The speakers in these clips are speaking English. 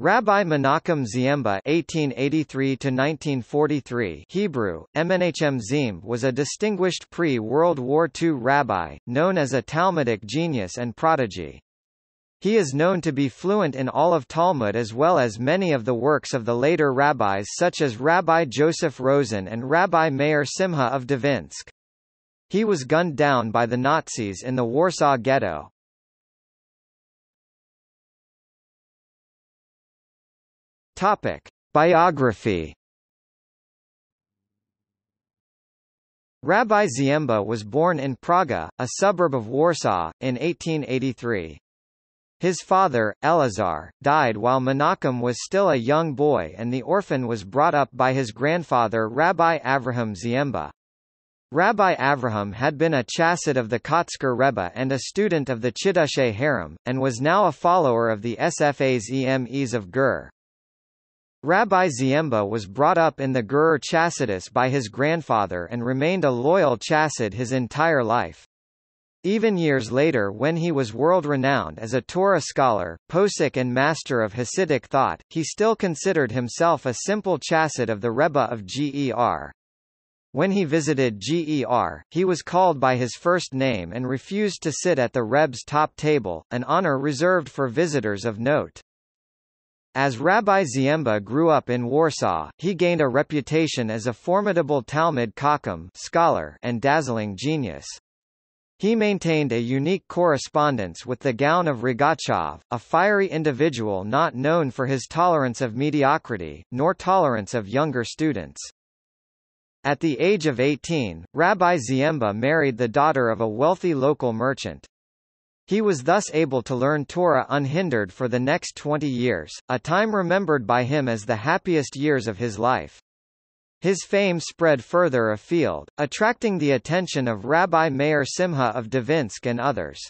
Rabbi Menachem Ziemba (1883–1943) Hebrew: Menachem Ziem was a distinguished pre-World War II rabbi, known as a Talmudic genius and prodigy. He is known to be fluent in all of Talmud as well as many of the works of the later rabbis such as Rabbi Joseph Rosen and Rabbi Meir Simha of Dvinsk. He was gunned down by the Nazis in the Warsaw Ghetto. Topic: Biography. Rabbi Ziemba was born in Praga, a suburb of Warsaw, in 1883. His father, Elazar, died while Menachem was still a young boy and the orphan was brought up by his grandfather Rabbi Avraham Ziemba. Rabbi Avraham had been a chassid of the Kotzker Rebbe and a student of the Chiddushei HaRim, and was now a follower of the Sfas Emes of Gur. Rabbi Ziemba was brought up in the Gur Chassidus by his grandfather and remained a loyal chassid his entire life. Even years later when he was world-renowned as a Torah scholar, posek and master of Hasidic thought, he still considered himself a simple chassid of the Rebbe of Ger. When he visited Ger, he was called by his first name and refused to sit at the Rebbe's top table, an honor reserved for visitors of note. As Rabbi Ziemba grew up in Warsaw, he gained a reputation as a formidable Talmud Chacham scholar and dazzling genius. He maintained a unique correspondence with the Gaon of Rogatchow, a fiery individual not known for his tolerance of mediocrity, nor tolerance of younger students. At the age of 18, Rabbi Ziemba married the daughter of a wealthy local merchant. He was thus able to learn Torah unhindered for the next 20 years, a time remembered by him as the happiest years of his life. His fame spread further afield, attracting the attention of Rabbi Meir Simha of Dvinsk and others.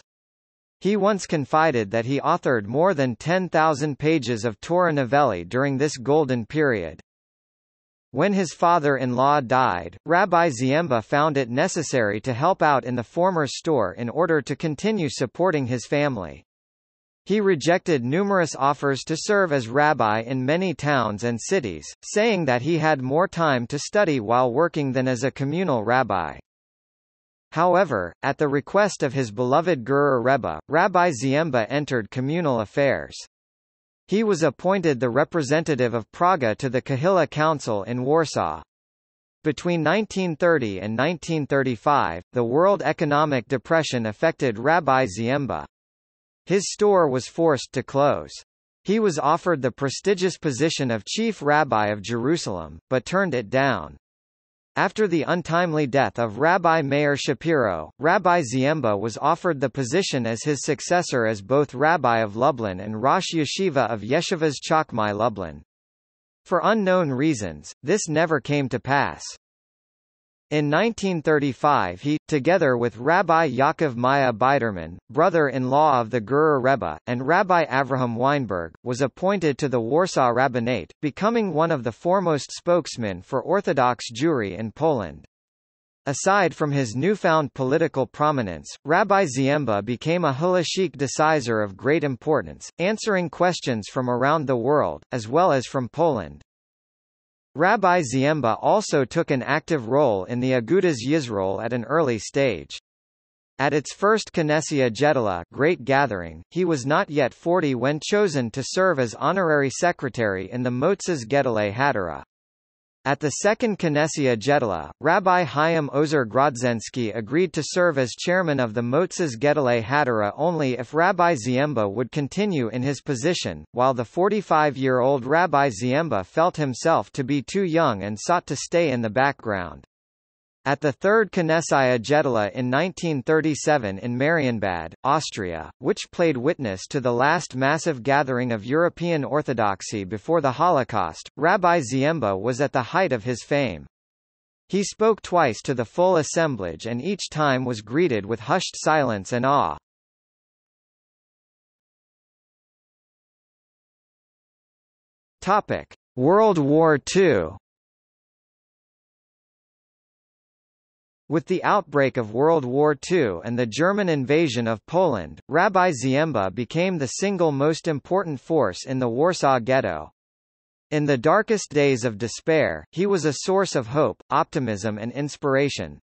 He once confided that he authored more than 10,000 pages of Torah novelli during this golden period. When his father-in-law died, Rabbi Ziemba found it necessary to help out in the former store in order to continue supporting his family. He rejected numerous offers to serve as rabbi in many towns and cities, saying that he had more time to study while working than as a communal rabbi. However, at the request of his beloved Gur Rebbe, Rabbi Ziemba entered communal affairs. He was appointed the representative of Praga to the Kahila Council in Warsaw. Between 1930 and 1935, the World Economic Depression affected Rabbi Ziemba. His store was forced to close. He was offered the prestigious position of chief rabbi of Jerusalem, but turned it down. After the untimely death of Rabbi Meir Shapiro, Rabbi Ziemba was offered the position as his successor as both Rabbi of Lublin and Rosh Yeshiva of Yeshivas Chachmei Lublin. For unknown reasons, this never came to pass. In 1935 he, together with Rabbi Yaakov Meir Biderman, brother-in-law of the Gur Rebbe, and Rabbi Avraham Weinberg, was appointed to the Warsaw Rabbinate, becoming one of the foremost spokesmen for Orthodox Jewry in Poland. Aside from his newfound political prominence, Rabbi Ziemba became a halachic decisor of great importance, answering questions from around the world, as well as from Poland. Rabbi Ziemba also took an active role in the Agudas Yisrael at an early stage. At its first Knessia Gedolah Great Gathering, he was not yet 40 when chosen to serve as honorary secretary in the Moetzes Gedolei HaTorah. At the second Knessia Gedolah, Rabbi Chaim Ozer Grodzensky agreed to serve as chairman of the Moetzes Gedolei HaTorah only if Rabbi Ziemba would continue in his position, while the 45-year-old Rabbi Ziemba felt himself to be too young and sought to stay in the background. At the Third Knessia Gedolah in 1937 in Marienbad, Austria, which played witness to the last massive gathering of European Orthodoxy before the Holocaust, Rabbi Ziemba was at the height of his fame. He spoke twice to the full assemblage and each time was greeted with hushed silence and awe. Topic: World War II With the outbreak of World War II and the German invasion of Poland, Rabbi Ziemba became the single most important force in the Warsaw Ghetto. In the darkest days of despair, he was a source of hope, optimism and inspiration.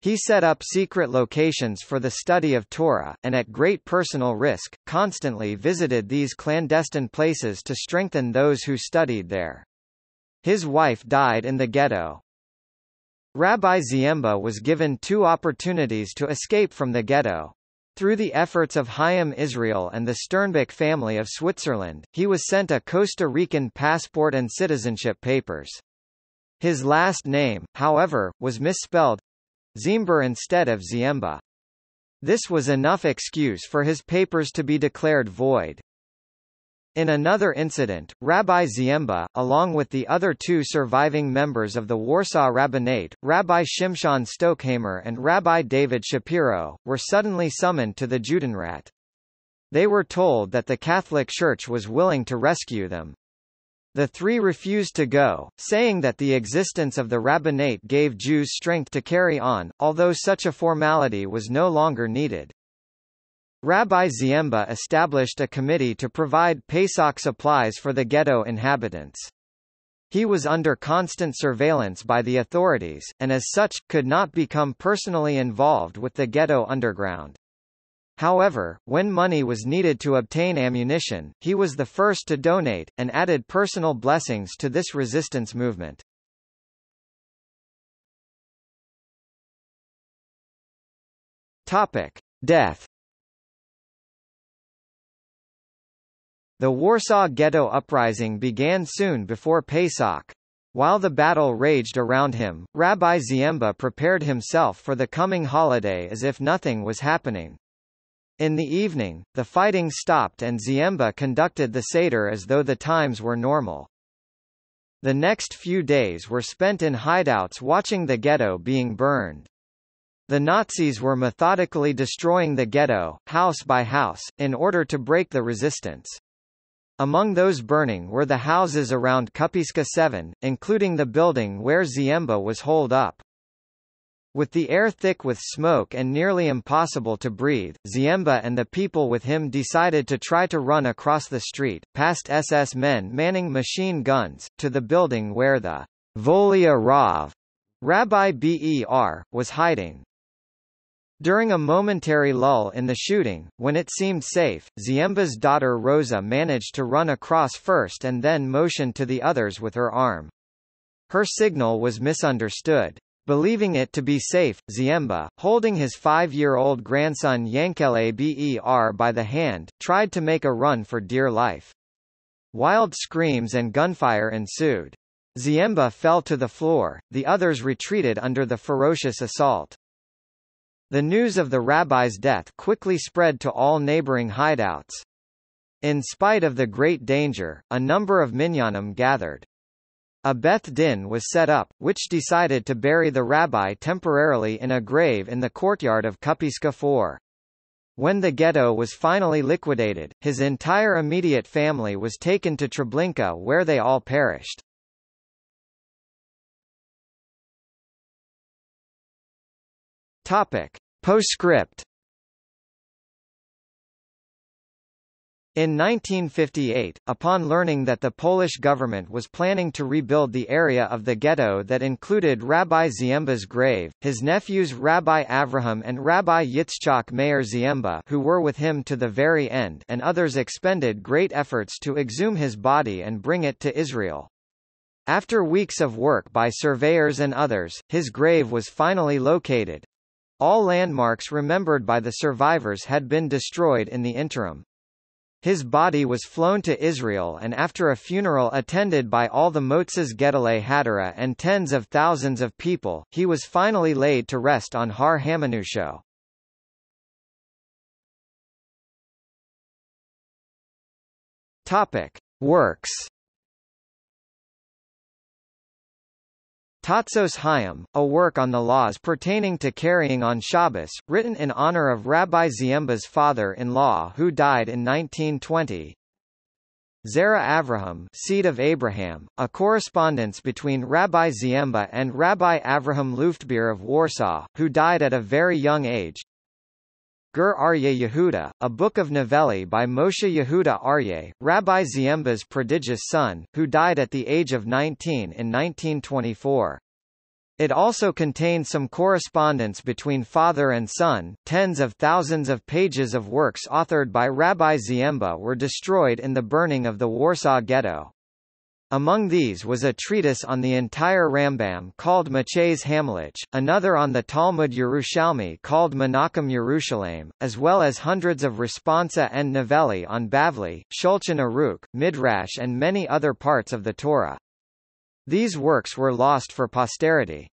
He set up secret locations for the study of Torah, and at great personal risk, constantly visited these clandestine places to strengthen those who studied there. His wife died in the ghetto. Rabbi Ziemba was given two opportunities to escape from the ghetto. Through the efforts of Chaim Israel and the Sternbuch family of Switzerland, he was sent a Costa Rican passport and citizenship papers. His last name, however, was misspelled Ziember instead of Ziemba. This was enough excuse for his papers to be declared void. In another incident, Rabbi Ziemba, along with the other two surviving members of the Warsaw Rabbinate, Rabbi Shimshon Stockhammer and Rabbi David Shapiro, were suddenly summoned to the Judenrat. They were told that the Catholic Church was willing to rescue them. The three refused to go, saying that the existence of the rabbinate gave Jews strength to carry on, although such a formality was no longer needed. Rabbi Ziemba established a committee to provide Pesach supplies for the ghetto inhabitants. He was under constant surveillance by the authorities, and as such, could not become personally involved with the ghetto underground. However, when money was needed to obtain ammunition, he was the first to donate, and added personal blessings to this resistance movement. Topic. Death The Warsaw Ghetto Uprising began soon before Pesach. While the battle raged around him, Rabbi Ziemba prepared himself for the coming holiday as if nothing was happening. In the evening, the fighting stopped and Ziemba conducted the Seder as though the times were normal. The next few days were spent in hideouts watching the ghetto being burned. The Nazis were methodically destroying the ghetto, house by house, in order to break the resistance. Among those burning were the houses around Kupiecka 7, including the building where Ziemba was holed up. With the air thick with smoke and nearly impossible to breathe, Ziemba and the people with him decided to try to run across the street, past SS men manning machine guns, to the building where the Volia Rav, Rabbi Ber, was hiding. During a momentary lull in the shooting, when it seemed safe, Ziemba's daughter Rosa managed to run across first and then motioned to the others with her arm. Her signal was misunderstood. Believing it to be safe, Ziemba, holding his five-year-old grandson Yankele Ber by the hand, tried to make a run for dear life. Wild screams and gunfire ensued. Ziemba fell to the floor, the others retreated under the ferocious assault. The news of the rabbi's death quickly spread to all neighboring hideouts. In spite of the great danger, a number of minyanim gathered. A Beth Din was set up, which decided to bury the rabbi temporarily in a grave in the courtyard of Kupiecka 4. When the ghetto was finally liquidated, his entire immediate family was taken to Treblinka where they all perished. Topic. Postscript In 1958, upon learning that the Polish government was planning to rebuild the area of the ghetto that included Rabbi Ziemba's grave, his nephews Rabbi Avraham and Rabbi Yitzchak Meir Ziemba who were with him to the very end and others expended great efforts to exhume his body and bring it to Israel. After weeks of work by surveyors and others, his grave was finally located, all landmarks remembered by the survivors had been destroyed in the interim. His body was flown to Israel and after a funeral attended by all the Moetzes Gedolei HaTorah and tens of thousands of people, he was finally laid to rest on Har Hamenuchot. Topic: Works Totzaos Chaim, a work on the laws pertaining to carrying on Shabbos, written in honor of Rabbi Ziemba's father-in-law who died in 1920. Zera Avraham seed of Abraham, a correspondence between Rabbi Ziemba and Rabbi Avraham Luftbier of Warsaw, who died at a very young age. Ger Aryeh Yehuda, a book of novelli by Moshe Yehuda Aryeh, Rabbi Ziemba's prodigious son, who died at the age of 19 in 1924. It also contained some correspondence between father and son. Tens of thousands of pages of works authored by Rabbi Ziemba were destroyed in the burning of the Warsaw Ghetto. Among these was a treatise on the entire Rambam called Machays Hamlich, another on the Talmud Yerushalmi called Menachem Yerushalayim, as well as hundreds of responsa and novelli on Bavli, Shulchan Aruch, Midrash and many other parts of the Torah. These works were lost for posterity.